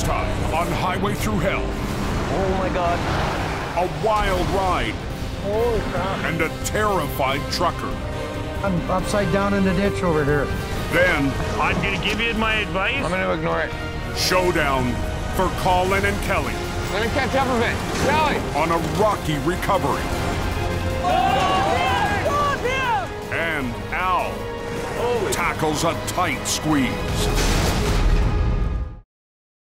Next time on Highway Thru Hell, Oh my god. a wild ride Holy crap. and a terrified trucker. I'm upside down in the ditch over here. Then I'm gonna give you my advice. I'm gonna ignore it. showdown for Colin and Kelly I'm gonna catch up a it. Kelly! on a rocky recovery. And Al tackles a tight squeeze.